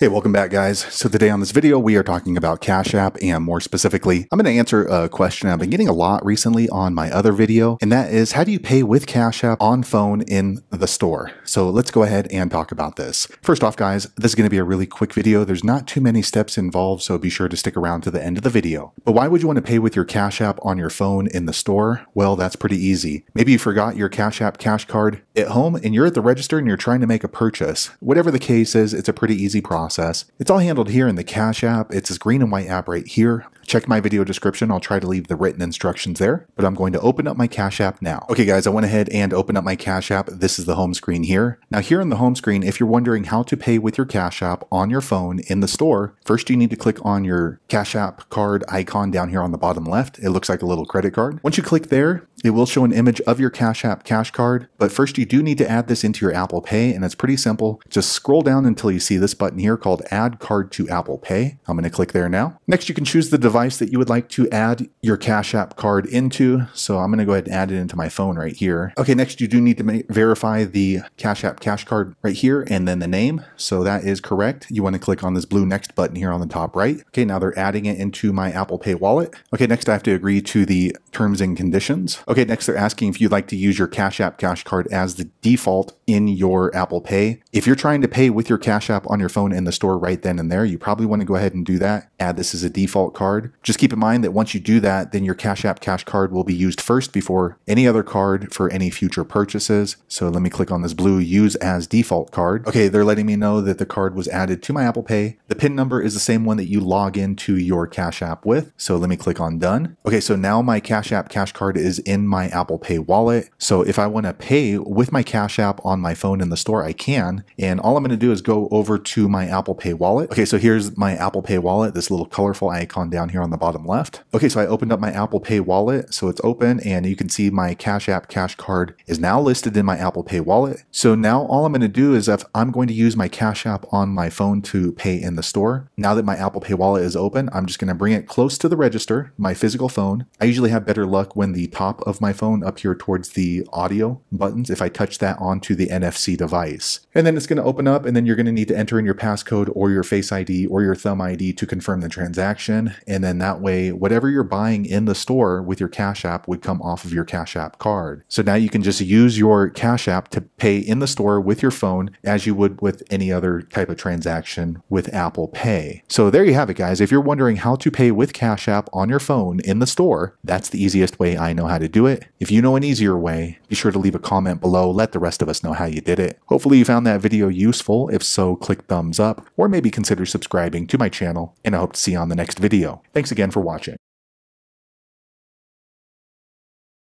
Hey, welcome back guys. So today on this video, we are talking about Cash App and more specifically, I'm going to answer a question I've been getting a lot recently on my other video, and that is how do you pay with Cash App on phone in the store? So let's go ahead and talk about this. First off guys, this is going to be a really quick video. There's not too many steps involved, so be sure to stick around to the end of the video. But why would you want to pay with your Cash App on your phone in the store? Well, that's pretty easy. Maybe you forgot your Cash App cash card at home and you're at the register and you're trying to make a purchase. Whatever the case is, it's a pretty easy process process. It's all handled here in the Cash app. It's this green and white app right here. Check my video description. I'll try to leave the written instructions there, but I'm going to open up my Cash App now. Okay, guys, I went ahead and opened up my Cash App. This is the home screen here. Now, here in the home screen, if you're wondering how to pay with your Cash App on your phone in the store, first you need to click on your Cash App card icon down here on the bottom left. It looks like a little credit card. Once you click there, it will show an image of your Cash App cash card, but first you do need to add this into your Apple Pay, and it's pretty simple. Just scroll down until you see this button here called Add Card to Apple Pay. I'm going to click there now. Next, you can choose the device that you would like to add your Cash App card into. So I'm going to go ahead and add it into my phone right here. Okay, next you do need to verify the Cash App cash card right here and then the name. So that is correct. You want to click on this blue next button here on the top right. Okay, now they're adding it into my Apple Pay wallet. Okay, next I have to agree to the terms and conditions. Okay, next they're asking if you'd like to use your Cash App cash card as the default in your Apple Pay. If you're trying to pay with your Cash App on your phone in the store right then and there, you probably want to go ahead and do that. Add this as a default card. Just keep in mind that once you do that, then your Cash App Cash Card will be used first before any other card for any future purchases. So let me click on this blue Use as Default card. Okay, they're letting me know that the card was added to my Apple Pay. The PIN number is the same one that you log into your Cash App with. So let me click on Done. Okay, so now my Cash App Cash Card is in my Apple Pay wallet. So if I want to pay with my Cash App on my phone in the store, I can. And all I'm going to do is go over to my Apple Pay wallet. Okay, so here's my Apple Pay wallet, this little colorful icon down here on the bottom left. Okay, so I opened up my Apple Pay wallet. So it's open and you can see my Cash App Cash Card is now listed in my Apple Pay wallet. So now all I'm going to do is if I'm going to use my Cash App on my phone to pay in the store, now that my Apple Pay wallet is open, I'm just going to bring it close to the register, my physical phone. I usually have better luck when the top of my phone up here towards the audio buttons, if I touch that onto the NFC device. And then it's going to open up and then you're going to need to enter in your passcode or your Face ID or your Thumb ID to confirm the transaction. And then that way, whatever you're buying in the store with your Cash App would come off of your Cash App card. So now you can just use your Cash App to pay in the store with your phone as you would with any other type of transaction with Apple Pay. So there you have it, guys. If you're wondering how to pay with Cash App on your phone in the store, that's the easiest way I know how to do it. If you know an easier way, be sure to leave a comment below. Let the rest of us know how you did it. Hopefully you found that video useful. If so, click thumbs up or maybe consider subscribing to my channel and I hope to see you on the next video. Thanks again for watching.